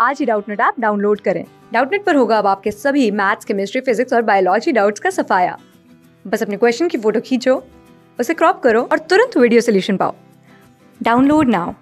आज ही Doubtnut app download करें डाउटनेट पर होगा अब आपके सभी मैथ्स केमिस्ट्री फिजिक्स और बायोलॉजी डाउट्स का सफाया बस अपने क्वेश्चन की फ़ोटो खींचो उसे क्रॉप करो और तुरंत वीडियो सोल्यूशन पाओ download now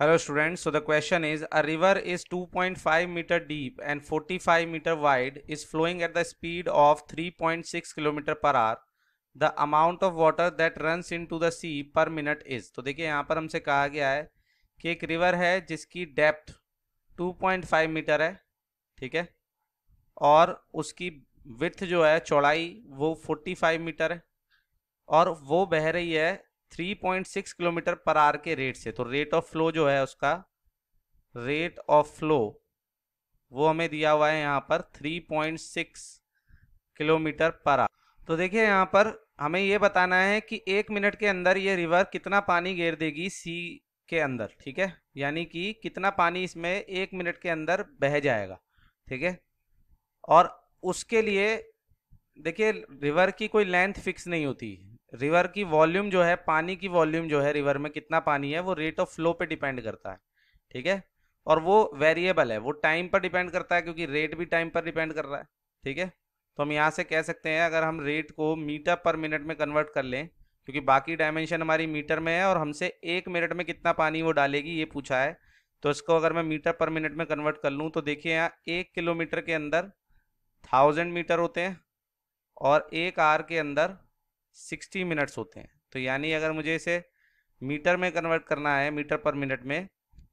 Hello students, so the question is a river is 2.5 meter deep and 45 meter wide is flowing at the speed of 3.6 km per hour. The amount of water that runs into the sea per minute is. तो देखिए यहाँ पर हमसे कहा गया है कि एक रिवर है जिसकी डेप्थ 2.5 मीटर है, ठीक है? और उसकी विथ जो है, चौड़ाई, वो 45 मीटर है। और वो बह रही है 3.6 किलोमीटर पर आर के रेट से। तो रेट ऑफ़ फ्लो जो है उसका रेट ऑफ़ फ्लो वो हमें दिया हुआ है यहाँ पर 3.6 किलोमीटर पर आर। तो देखिए यहाँ पर हमें ये बताना है कि एक मिनट के अंदर ये रिवर कितना पानी घेर देगी सी के अंदर, ठीक है? यानी कि कितना पानी इसमें एक मिनट के अंदर बह जाएगा, ठीक है? और उसके लिए, देखिए, रिवर की कोई लेंथ फिक्स नहीं होती। रिवर की वॉल्यूम जो है, पानी की वॉल्यूम जो है रिवर में कितना पानी है, वो रेट ऑफ़ फ्लो पे डिपेंड करता है, ठीक है? और वो वेरिएबल है, वो टाइम पर डिपेंड करता है, क्योंकि रेट भी टाइम पर डिपेंड कर रहा है, ठीक है? तो हम यहाँ से कह सकते हैं, अगर हम रेट को मीटर पर मिनट में कन्वर्ट कर लें क्योंकि बाकी डायमेंशन हमारी मीटर में है और हमसे एक मिनट में कितना पानी वो डालेगी, ये पूछा है। तो इसको अगर मैं मीटर पर मिनट में कन्वर्ट कर लूँ तो देखिए यहाँ एक किलोमीटर के अंदर थाउज़ेंड मीटर होते हैं और एक आर के अंदर सिक्सटी मिनट्स होते हैं। तो यानी अगर मुझे इसे मीटर में कन्वर्ट करना है मीटर पर मिनट में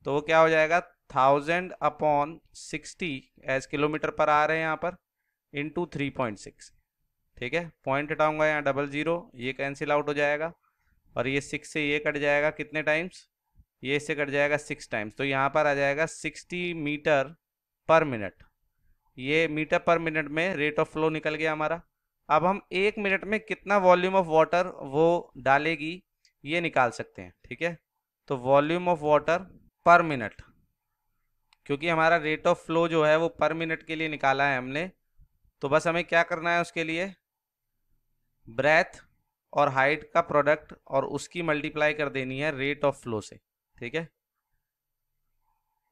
तो वो क्या हो जाएगा? Thousand upon sixty as kilometre पर आ रहे हैं यहाँ पर इंटू थ्री पॉइंट सिक्स ठीक है? पॉइंट हटाऊँगा यहाँ डबल ज़ीरो ये कैंसिल आउट हो जाएगा। और ये सिक्स से ये कट जाएगा कितने टाइम्स ये इससे कट जाएगा सिक्स टाइम्स तो यहाँ पर आ जाएगा सिक्सटी मीटर पर मिनट ये मीटर पर मिनट में रेट ऑफ़ फ्लो निकल गया हमारा। अब हम एक मिनट में कितना वॉल्यूम ऑफ़ वाटर वो डालेगी, ये निकाल सकते हैं, ठीक है? तो वॉल्यूम ऑफ़ वाटर पर मिनट क्योंकि हमारा रेट ऑफ़ फ्लो जो है वो पर मिनट के लिए निकाला है हमने। तो बस हमें क्या करना है उसके लिए? ब्रेथ और हाइट का प्रोडक्ट और उसकी मल्टीप्लाई कर देनी है रेट ऑफ़ फ्लो से, ठीक है?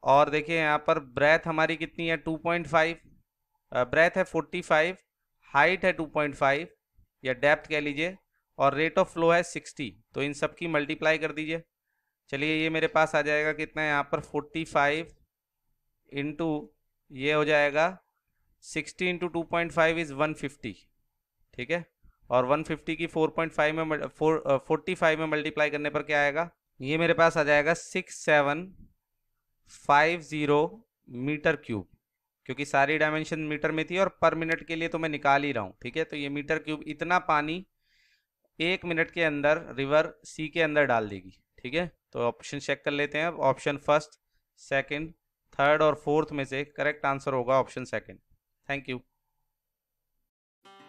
और देखिए यहाँ पर ब्रेथ हमारी कितनी है? 2.5 ब्रेथ है 45 हाइट है 2.5 या डेप्थ कह लीजिए, और रेट ऑफ़ फ्लो है 60 तो इन सब की मल्टीप्लाई कर दीजिए। चलिए ये मेरे पास आ जाएगा कितना यहाँ पर 45 फाइव इंटू ये हो जाएगा 60 into two point five is one ठीक है? और 150 की 4.5 में फोर फोर्टी फाइव में मल्टीप्लाई करने पर क्या आएगा? ये मेरे पास आ जाएगा six seven five zero metre cube, क्योंकि सारी डायमेंशन मीटर में थी और पर मिनट के लिए तो मैं निकाल ही रहा हूँ, ठीक है? तो ये मीटर क्यूब इतना पानी एक मिनट के अंदर रिवर सी के अंदर डाल देगी, ठीक है? तो ऑप्शन चेक कर लेते हैं, ऑप्शन फ़र्स्ट, सेकंड, थर्ड और फोर्थ में से करेक्ट आंसर होगा option second. Thank you.